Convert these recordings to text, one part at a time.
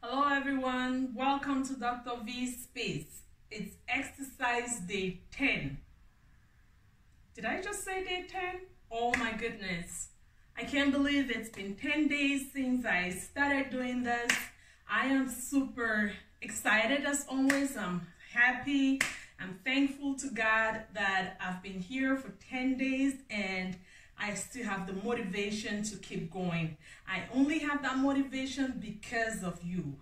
Hello everyone, welcome to Dr. V's Space. It's exercise day 10. Did I just say day 10? Oh my goodness. I can't believe it's been 10 days since I started doing this. I am super excited as always. I'm happy. I'm thankful to God that I've been here for 10 days and I still have the motivation to keep going. I only have that motivation because of you.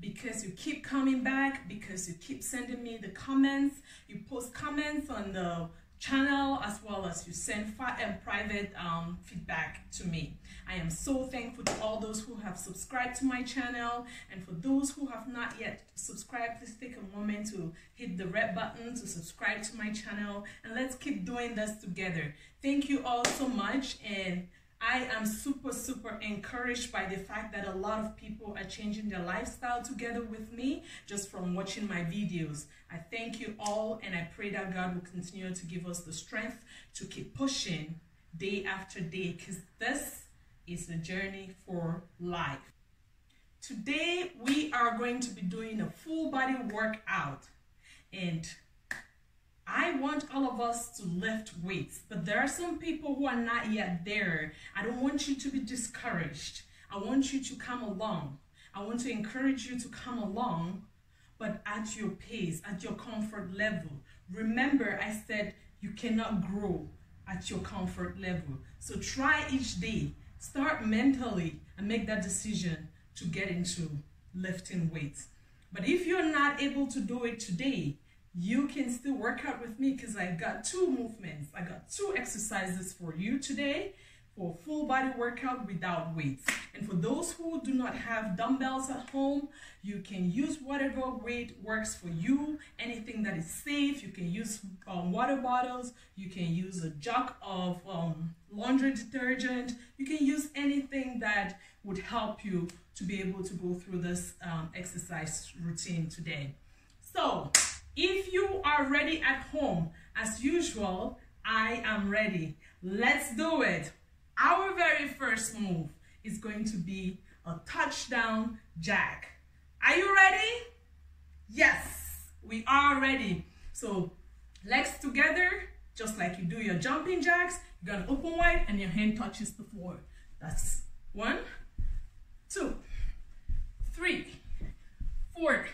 Because you keep coming back, because you keep sending me the comments, you post comments on the channel as well as you send private um, feedback to me. I am so thankful to all those who have subscribed to my channel and for those who have not yet subscribed, please take a moment to hit the red button to subscribe to my channel and let's keep doing this together. Thank you all so much and I am super, super encouraged by the fact that a lot of people are changing their lifestyle together with me just from watching my videos. I thank you all and I pray that God will continue to give us the strength to keep pushing day after day because this is the journey for life. Today we are going to be doing a full body workout and want all of us to lift weights, but there are some people who are not yet there. I don't want you to be discouraged. I want you to come along. I want to encourage you to come along, but at your pace, at your comfort level. Remember, I said you cannot grow at your comfort level. So try each day. Start mentally and make that decision to get into lifting weights. But if you're not able to do it today, you can still work out with me because I've got two movements. I got two exercises for you today for full body workout without weights. And for those who do not have dumbbells at home, you can use whatever weight works for you. Anything that is safe, you can use um, water bottles, you can use a jug of um, laundry detergent, you can use anything that would help you to be able to go through this um, exercise routine today. So, if you are ready at home, as usual, I am ready. Let's do it. Our very first move is going to be a touchdown jack. Are you ready? Yes, we are ready. So legs together, just like you do your jumping jacks. You're gonna open wide and your hand touches the floor. That's one, two, three, four,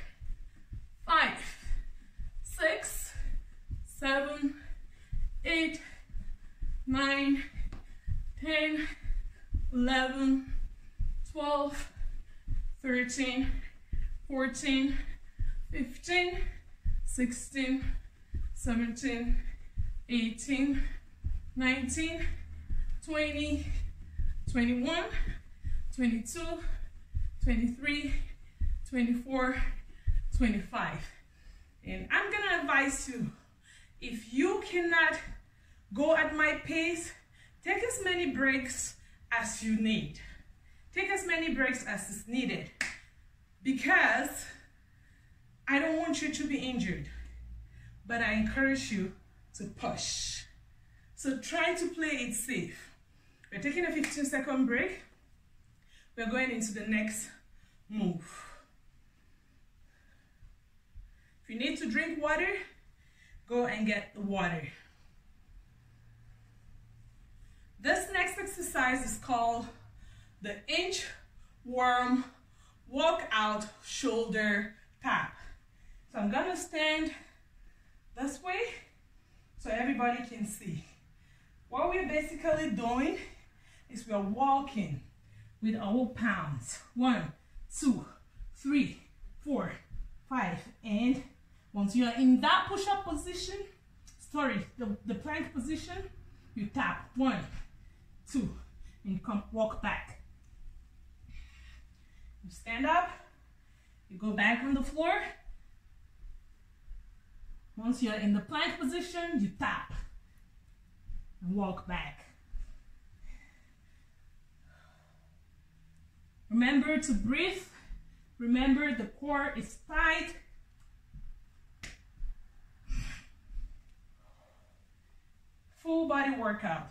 14, 15, 16, 17, 18, 19, 20, 21, 22, 23, 24, 25. And I'm gonna advise you, if you cannot go at my pace, take as many breaks as you need. Take as many breaks as is needed because I don't want you to be injured, but I encourage you to push. So try to play it safe. We're taking a 15 second break. We're going into the next move. If you need to drink water, go and get the water. This next exercise is called the inchworm walkout shoulder tap. So I'm gonna stand this way so everybody can see. What we're basically doing is we're walking with our palms. One, two, three, four, five, and once you are in that push-up position, sorry, the, the plank position, you tap one, two, and come walk back. You stand up, you go back on the floor. Once you're in the plank position, you tap and walk back. Remember to breathe. Remember the core is tight full body workout.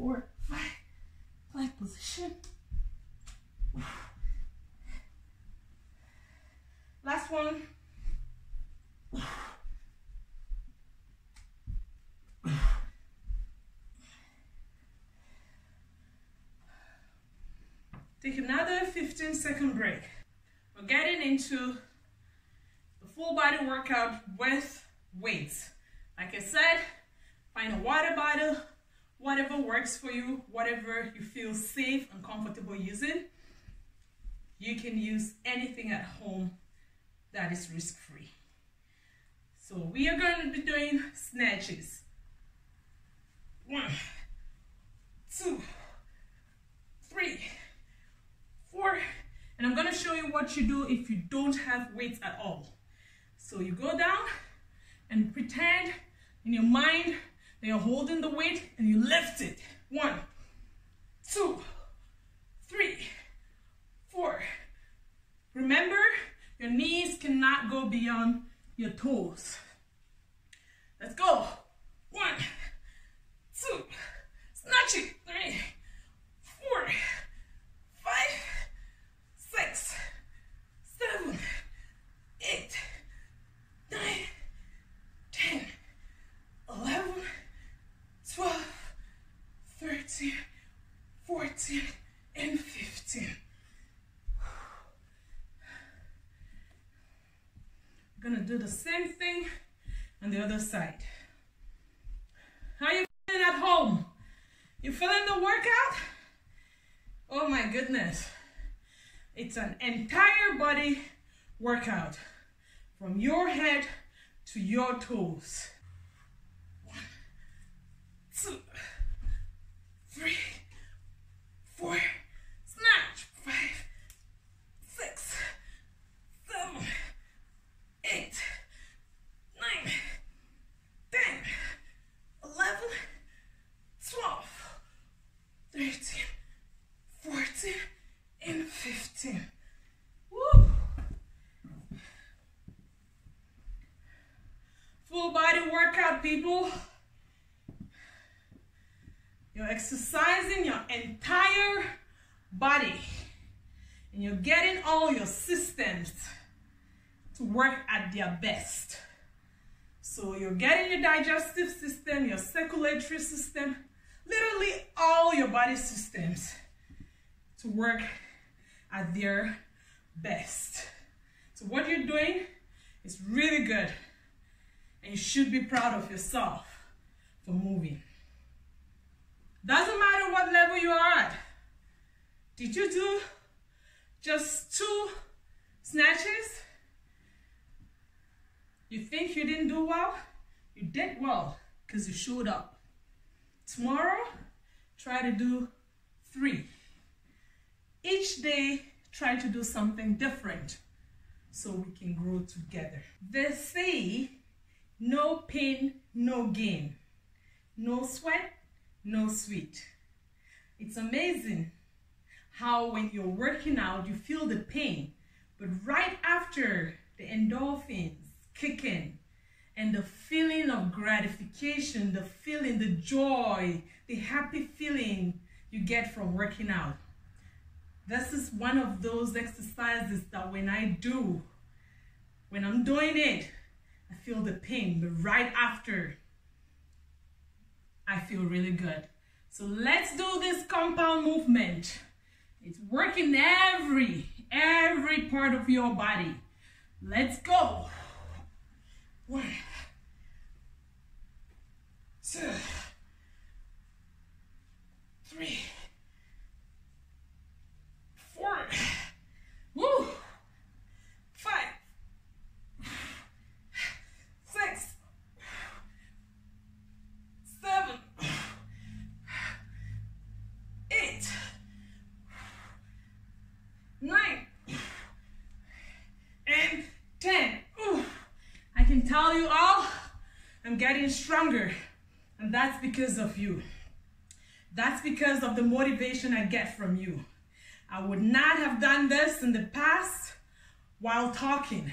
Four, five. Plank position. Last one. Take another 15 second break. We're getting into the full body workout with weights. Like I said, find a water bottle, whatever works for you, whatever you feel safe and comfortable using. You can use anything at home that is risk free. So we are going to be doing snatches. One, two, three, four, and I'm gonna show you what you do if you don't have weights at all. So you go down and pretend in your mind that you're holding the weight and you lift it. One, two, three, four. Remember, your knees cannot go beyond your toes. Let's go. One, two, snatch it. Three, the same thing on the other side. How you feeling at home? You feeling the workout? Oh my goodness. It's an entire body workout from your head to your toes. One, two, three, four, people. You're exercising your entire body and you're getting all your systems to work at their best. So you're getting your digestive system, your circulatory system, literally all your body systems to work at their best. So what you're doing is really good and you should be proud of yourself for moving. Doesn't matter what level you are at. Did you do just two snatches? You think you didn't do well? You did well because you showed up. Tomorrow, try to do three. Each day, try to do something different so we can grow together. They say no pain, no gain. No sweat, no sweet. It's amazing how when you're working out, you feel the pain, but right after the endorphins kick in and the feeling of gratification, the feeling, the joy, the happy feeling you get from working out. This is one of those exercises that when I do, when I'm doing it, feel the pain, but right after, I feel really good. So let's do this compound movement. It's working every, every part of your body. Let's go. One, two, three, four, woo, five, six, seven, eight, nine, and ten. Ooh. I can tell you all, I'm getting stronger, and that's because of you. That's because of the motivation I get from you. I would not have done this in the past while talking,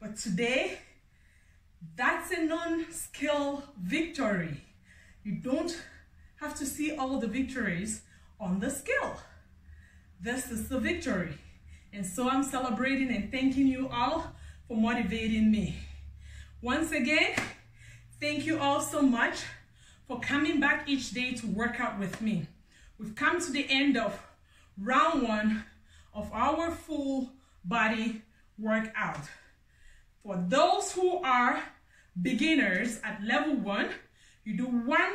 but today, that's a non-scale victory. You don't have to see all the victories on the scale. This is the victory. And so I'm celebrating and thanking you all for motivating me. Once again, thank you all so much for coming back each day to work out with me. We've come to the end of round one of our full body workout. For those who are beginners at level one, you do one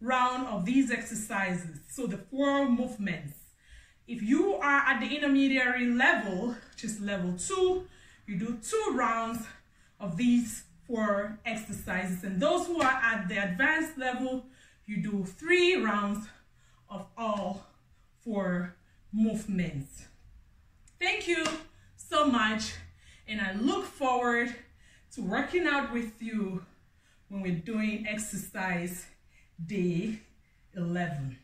round of these exercises. So the four movements. If you are at the intermediary level, which is level two, you do two rounds of these four exercises. And those who are at the advanced level, you do three rounds of all four movements. Thank you so much. And I look forward to working out with you when we're doing exercise day 11.